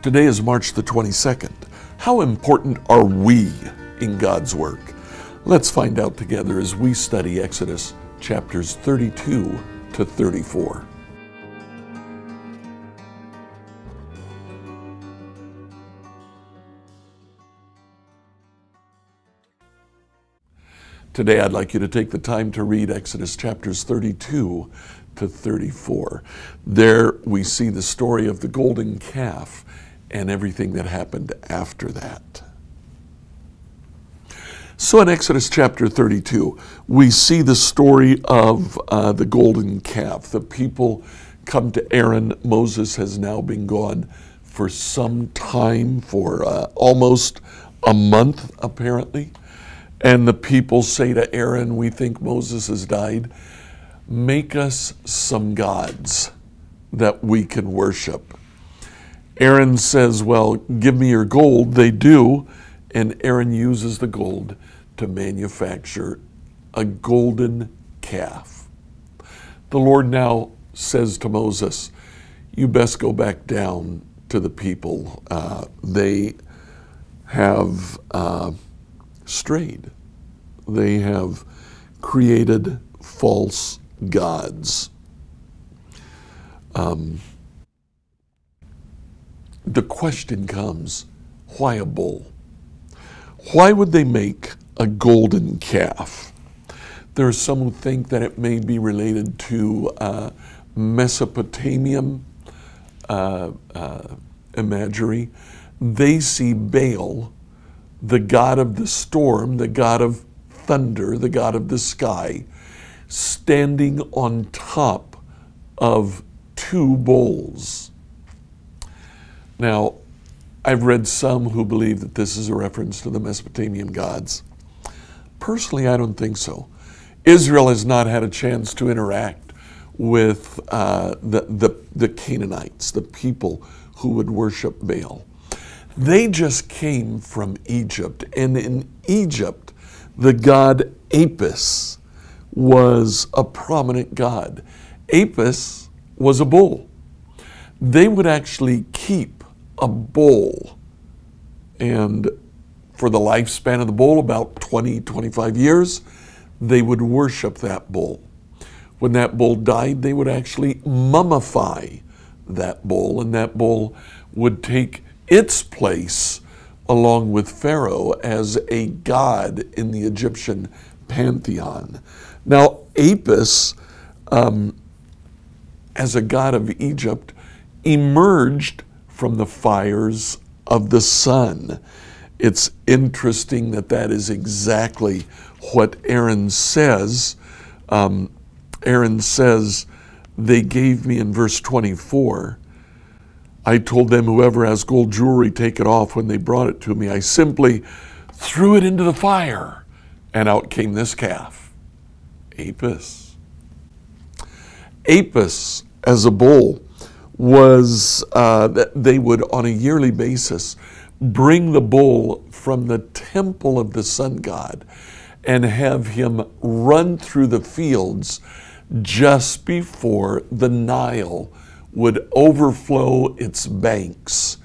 Today is March the 22nd. How important are we in God's work? Let's find out together as we study Exodus chapters 32 to 34. Today, I'd like you to take the time to read Exodus chapters 32 to 34. There we see the story of the golden calf and everything that happened after that. So in Exodus chapter 32, we see the story of uh, the golden calf. The people come to Aaron. Moses has now been gone for some time, for uh, almost a month apparently. And the people say to Aaron, We think Moses has died. Make us some gods that we can worship. Aaron says, Well, give me your gold. They do. And Aaron uses the gold to manufacture a golden calf. The Lord now says to Moses, You best go back down to the people. Uh, they have. Uh, strayed. They have created false gods. Um, the question comes why a bull? Why would they make a golden calf? There are some who think that it may be related to uh, Mesopotamian uh, uh, imagery. They see Baal the God of the storm, the God of thunder, the God of the sky, standing on top of two bowls. Now, I've read some who believe that this is a reference to the Mesopotamian gods. Personally, I don't think so. Israel has not had a chance to interact with uh, the, the, the Canaanites, the people who would worship Baal. They just came from Egypt, and in Egypt, the god Apis was a prominent god. Apis was a bull. They would actually keep a bull, and for the lifespan of the bull, about 20, 25 years, they would worship that bull. When that bull died, they would actually mummify that bull, and that bull would take its place along with Pharaoh as a god in the Egyptian pantheon. Now, Apis, um, as a god of Egypt, emerged from the fires of the sun. It's interesting that that is exactly what Aaron says. Um, Aaron says, They gave me in verse 24 I told them, whoever has gold jewelry, take it off when they brought it to me. I simply threw it into the fire, and out came this calf, Apis. Apis, as a bull, was uh, that they would, on a yearly basis, bring the bull from the temple of the sun god and have him run through the fields just before the Nile would overflow its banks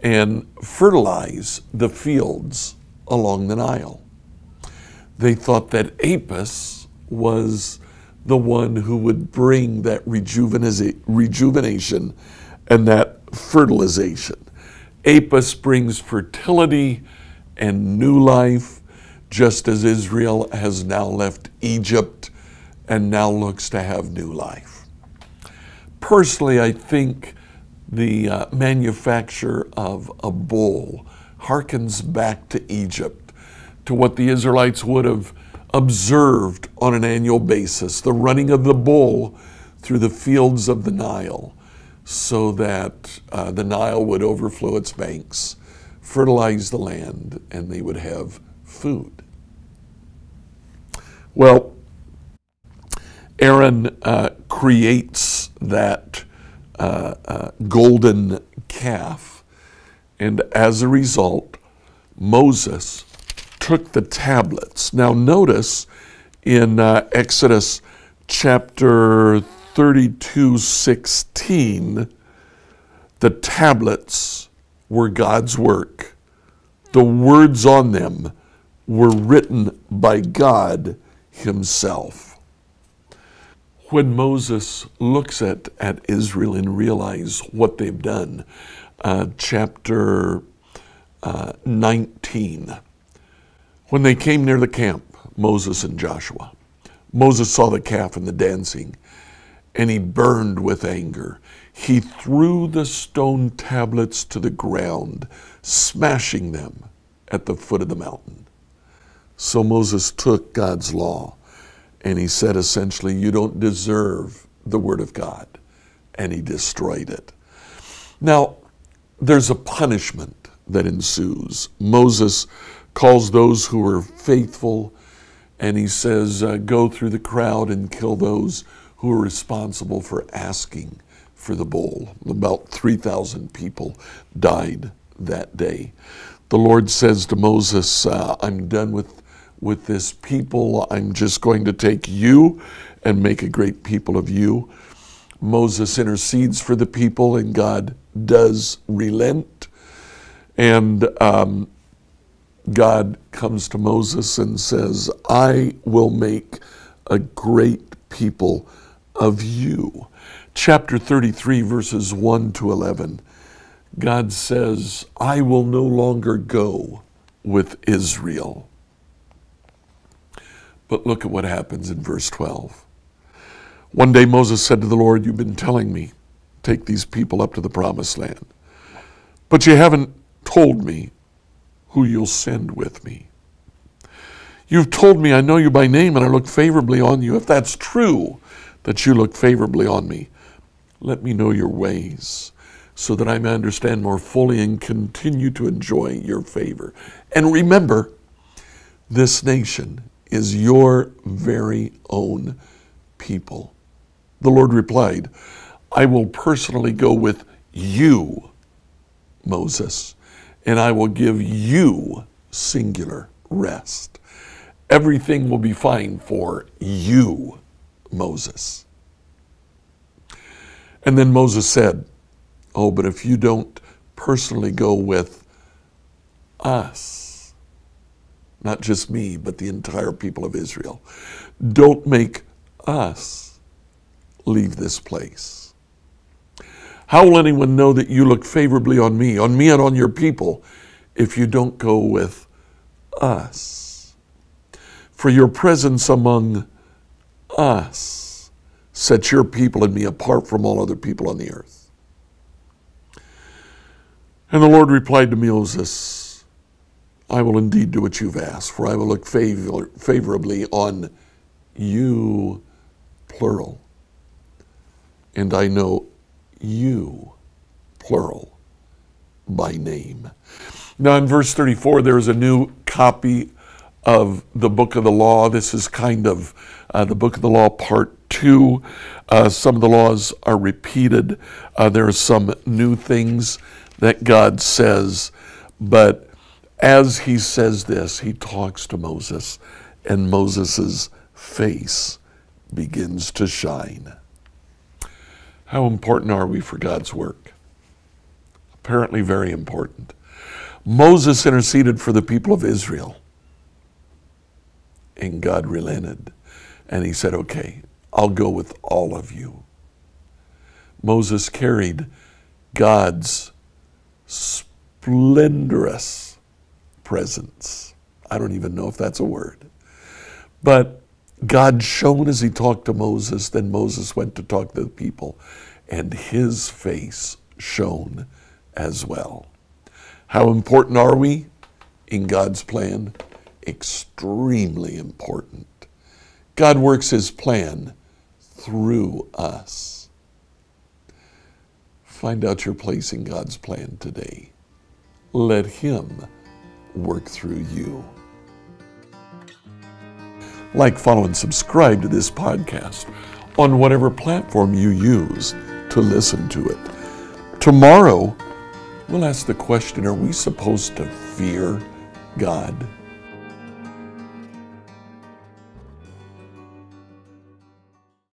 and fertilize the fields along the Nile. They thought that Apis was the one who would bring that rejuvenation and that fertilization. Apis brings fertility and new life, just as Israel has now left Egypt and now looks to have new life personally, I think the uh, manufacture of a bull harkens back to Egypt, to what the Israelites would have observed on an annual basis the running of the bull through the fields of the Nile, so that uh, the Nile would overflow its banks, fertilize the land, and they would have food. Well, Aaron uh, creates that uh, uh, golden calf, and as a result, Moses took the tablets. Now, notice in uh, Exodus chapter 32 16, the tablets were God's work. The words on them were written by God Himself. When Moses looks at, at Israel and realizes what they've done, uh, chapter uh, 19, when they came near the camp, Moses and Joshua, Moses saw the calf and the dancing, and he burned with anger. He threw the stone tablets to the ground, smashing them at the foot of the mountain. So Moses took God's law and he said essentially, You don't deserve the word of God. And he destroyed it. Now, there's a punishment that ensues. Moses calls those who are faithful and he says, uh, Go through the crowd and kill those who are responsible for asking for the bull. About 3,000 people died that day. The Lord says to Moses, uh, I'm done with, with this people. I'm just going to take you and make a great people of you. Moses intercedes for the people, and God does relent. And um, God comes to Moses and says, I will make a great people of you. Chapter 33, verses 1 to 11. God says, I will no longer go with Israel. But look at what happens in verse 12. One day Moses said to the Lord, You've been telling me, take these people up to the promised land. But you haven't told me who you'll send with me. You've told me I know you by name and I look favorably on you. If that's true, that you look favorably on me, let me know your ways so that I may understand more fully and continue to enjoy your favor. And remember, this nation is your very own people. The Lord replied, I will personally go with you, Moses, and I will give you singular rest. Everything will be fine for you, Moses. And then Moses said, Oh, but if you don't personally go with us, not just me, but the entire people of Israel, don't make us leave this place. How will anyone know that you look favorably on me, on me and on your people, if you don't go with us? For your presence among us sets your people and me apart from all other people on the earth. And the Lord replied to Moses, I will indeed do what you've asked, for I will look favor- favorably on you, plural. And I know you, plural, by name. Now, in verse 34, there is a new copy of the book of the law. This is kind of uh, the book of the law, part two. Uh, some of the laws are repeated. Uh, there are some new things that God says, but as he says this, he talks to Moses, and Moses' face begins to shine. How important are we for God's work? Apparently, very important. Moses interceded for the people of Israel, and God relented. And he said, Okay, I'll go with all of you. Moses carried God's splendorous presence. I don't even know if that's a word. But God shone as he talked to Moses, then Moses went to talk to the people, and his face shone as well. How important are we in God's plan? Extremely important. God works his plan through us. Find out your place in God's plan today. Let him work through you like, follow, and subscribe to this podcast on whatever platform you use to listen to it. Tomorrow, we'll ask the question Are we supposed to fear God?